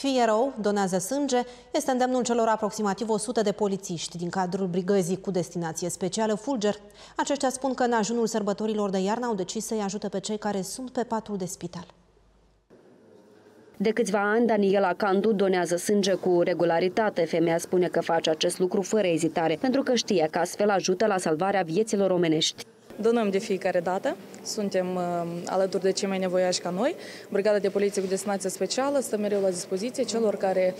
Fie rău, donează sânge, este îndemnul celor aproximativ 100 de polițiști din cadrul brigăzii cu destinație specială Fulger. Aceștia spun că în ajunul sărbătorilor de iarnă au decis să-i ajute pe cei care sunt pe patul de spital. De câțiva ani, Daniela Candu donează sânge cu regularitate. Femeia spune că face acest lucru fără ezitare, pentru că știe că astfel ajută la salvarea vieților omenești. Donăm de fiecare dată, suntem uh, alături de cei mai nevoiași ca noi. Brigada de poliție cu destinație specială stă mereu la dispoziție celor care,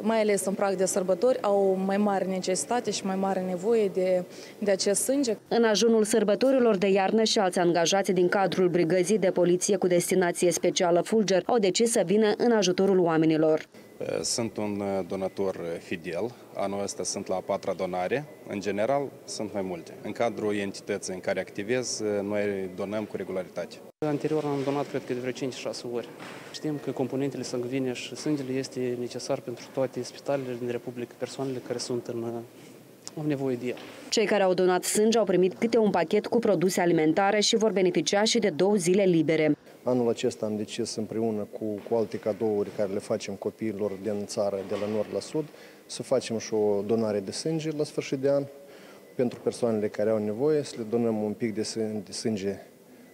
mai ales în prag de sărbători, au mai mare necesitate și mai mare nevoie de, de acest sânge. În ajunul sărbătorilor de iarnă și alți angajați din cadrul brigăzii de poliție cu destinație specială Fulger au decis să vină în ajutorul oamenilor. Sunt un donator fidel. Anul ăsta sunt la a patra donare. În general, sunt mai multe. În cadrul entității în care activez, noi donăm cu regularitate. Anterior am donat, cred că, de vreo 5-6 ori. Știm că componentele sanguine și sângele este necesar pentru toate spitalele din Republică, persoanele care sunt în au nevoie de el. Cei care au donat sânge au primit câte un pachet cu produse alimentare și vor beneficia și de două zile libere. Anul acesta am decis împreună cu, cu alte cadouri care le facem copiilor din țară, de la nord la sud, să facem și o donare de sânge la sfârșit de an pentru persoanele care au nevoie, să le donăm un pic de sânge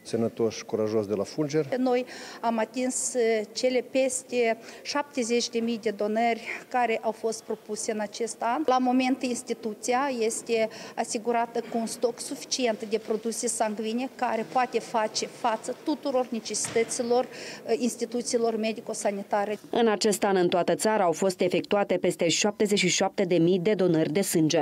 sănătoși, curajos de la Fulger. Noi am atins uh, cele peste 70.000 de donări care au fost propuse în acest an. La moment, instituția este asigurată cu un stoc suficient de produse sanguine care poate face față tuturor necesităților uh, instituțiilor medico-sanitare. În acest an, în toată țara, au fost efectuate peste 77.000 de donări de sânge.